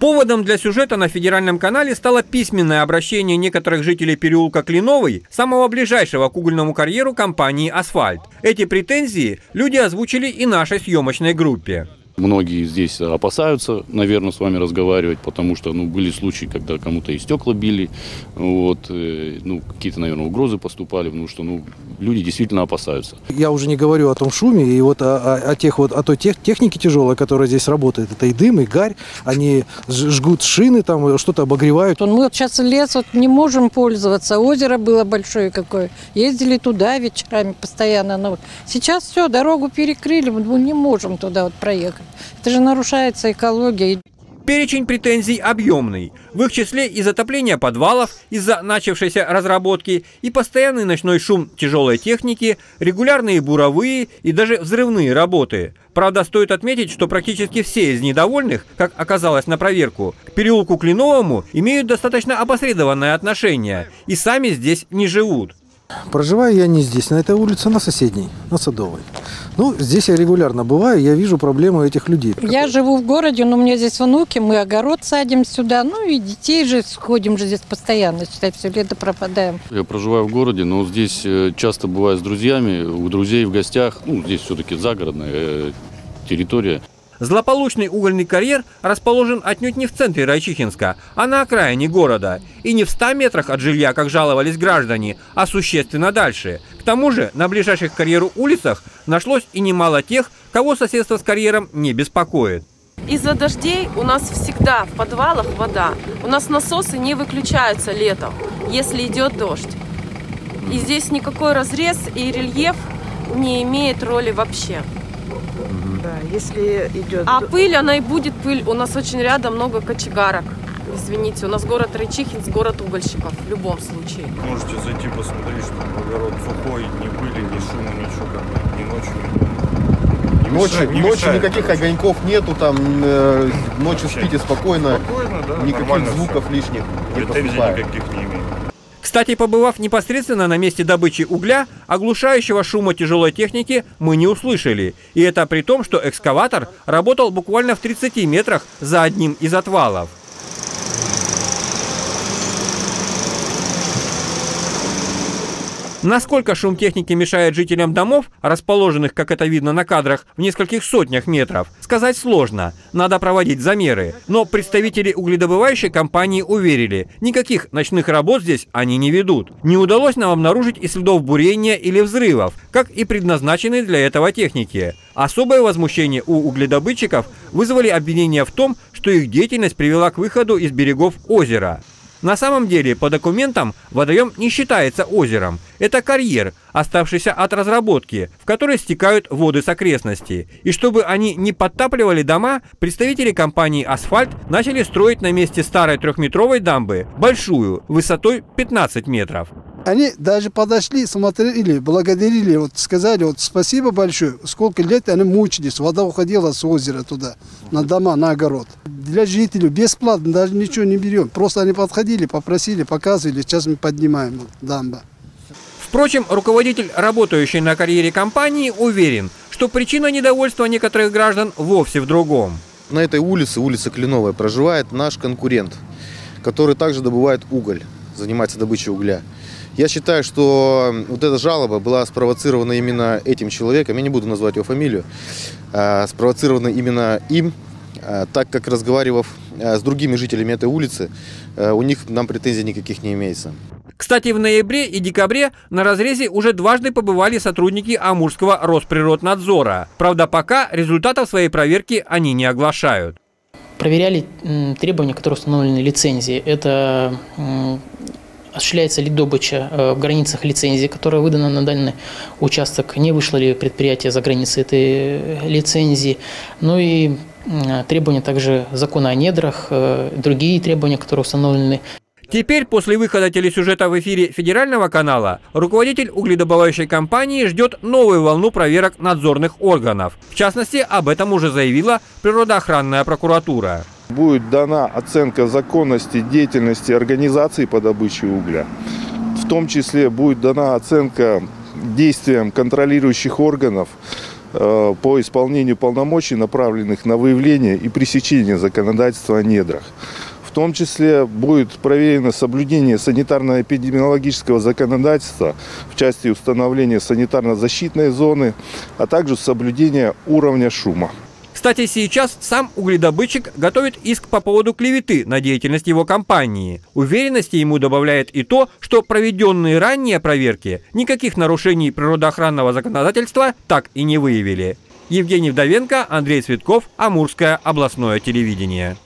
Поводом для сюжета на федеральном канале стало письменное обращение некоторых жителей переулка Клиновый, самого ближайшего к угольному карьеру компании «Асфальт». Эти претензии люди озвучили и нашей съемочной группе. Многие здесь опасаются, наверное, с вами разговаривать, потому что ну, были случаи, когда кому-то и стекла били, вот, э, ну, какие-то, наверное, угрозы поступали, потому что ну, люди действительно опасаются. Я уже не говорю о том шуме и вот о, о, о, тех, вот, о той тех, технике тяжелой, которая здесь работает. Это и дым, и гарь, они жгут шины, там что-то обогревают. Мы вот сейчас лес вот не можем пользоваться, озеро было большое какое, ездили туда вечерами постоянно. Но вот сейчас все, дорогу перекрыли, мы не можем туда вот проехать. Это же нарушается экология. Перечень претензий объемный. В их числе и затопление подвалов из-за начавшейся разработки, и постоянный ночной шум тяжелой техники, регулярные буровые и даже взрывные работы. Правда, стоит отметить, что практически все из недовольных, как оказалось на проверку, к переулку Клиновому имеют достаточно опосредованное отношение и сами здесь не живут. Проживаю я не здесь, на этой улице, на соседней, на Садовой. Ну, здесь я регулярно бываю, я вижу проблему этих людей. Я живу в городе, но у меня здесь внуки, мы огород садим сюда, ну и детей же сходим же здесь постоянно, считай, все лето пропадаем. Я проживаю в городе, но здесь э, часто бываю с друзьями, у друзей в гостях, ну, здесь все-таки загородная э, территория. Злополучный угольный карьер расположен отнюдь не в центре Райчихинска, а на окраине города. И не в 100 метрах от жилья, как жаловались граждане, а существенно дальше. К тому же на ближайших к карьеру улицах нашлось и немало тех, кого соседство с карьером не беспокоит. Из-за дождей у нас всегда в подвалах вода. У нас насосы не выключаются летом, если идет дождь. И здесь никакой разрез и рельеф не имеет роли вообще. Да, если идет... А пыль, она и будет пыль. У нас очень рядом много кочегарок. Извините, у нас город Райчихинск, город угольщиков в любом случае. Можете зайти посмотреть, что огород сухой, ни пыли, ни шума, ничего, как бы, ни ночью. Не Ночью, мешает- не ночью мешает, никаких короче. огоньков нету, там э, ночью Вообще. спите спокойно, Спокойно, да, никаких звуков всё. лишних не Претензий поступает. никаких не имею. Кстати, побывав непосредственно на месте добычи угля, оглушающего шума тяжелой техники мы не услышали. И это при том, что экскаватор работал буквально в 30 метрах за одним из отвалов. Насколько шум техники мешает жителям домов, расположенных, как это видно на кадрах, в нескольких сотнях метров, сказать сложно. Надо проводить замеры. Но представители угледобывающей компании уверили, никаких ночных работ здесь они не ведут. Не удалось нам обнаружить и следов бурения или взрывов, как и предназначенной для этого техники. Особое возмущение у угледобытчиков вызвали обвинения в том, что их деятельность привела к выходу из берегов озера. На самом деле, по документам, водоем не считается озером. Это карьер, оставшийся от разработки, в который стекают воды с окрестностей. И чтобы они не подтапливали дома, представители компании «Асфальт» начали строить на месте старой трехметровой дамбы большую, высотой 15 метров. Они даже подошли, смотрели, благодарили, вот сказали, вот спасибо большое. Сколько лет они мучились, вода уходила с озера туда, на дома, на огород. Для жителей бесплатно, даже ничего не берем. Просто они подходили, попросили, показывали, сейчас мы поднимаем вот, дамба. Впрочем, руководитель, работающий на карьере компании, уверен, что причина недовольства некоторых граждан вовсе в другом. На этой улице, улица Кленовая, проживает наш конкурент, который также добывает уголь, занимается добычей угля. Я считаю, что вот эта жалоба была спровоцирована именно этим человеком, я не буду называть его фамилию, а, спровоцирована именно им, а, так как разговаривав а, с другими жителями этой улицы, у них нам претензий никаких не имеется. Кстати, в ноябре и декабре на разрезе уже дважды побывали сотрудники Амурского Росприроднадзора. Правда, пока результатов своей проверки они не оглашают. проверяли требования, которые установлены лицензии. Это осуществляется ли добыча э, в границах лицензии, которая выдана на данный участок, не вышло ли предприятие за границы этой э, лицензии. Ну и требования также закона о недрах, э, другие требования, которые установлены Теперь, после выхода телесюжета в эфире федерального канала, руководитель угледобывающей компании ждет новую волну проверок надзорных органов. В частности, об этом уже заявила природоохранная прокуратура. Будет дана оценка законности деятельности организации по добыче угля. В том числе будет дана оценка действиям контролирующих органов э, по исполнению полномочий, направленных на выявление и пресечение законодательства о недрах. В том числе будет проверено соблюдение санитарно-эпидемиологического законодательства в части установления санитарно-защитной зоны, а также соблюдение уровня шума. Кстати, сейчас сам угледобытчик готовит иск по поводу клеветы на деятельность его компании. Уверенности ему добавляет и то, что проведенные ранее проверки никаких нарушений природоохранного законодательства так и не выявили. Евгений Вдовенко, Андрей Цветков, Амурское областное телевидение.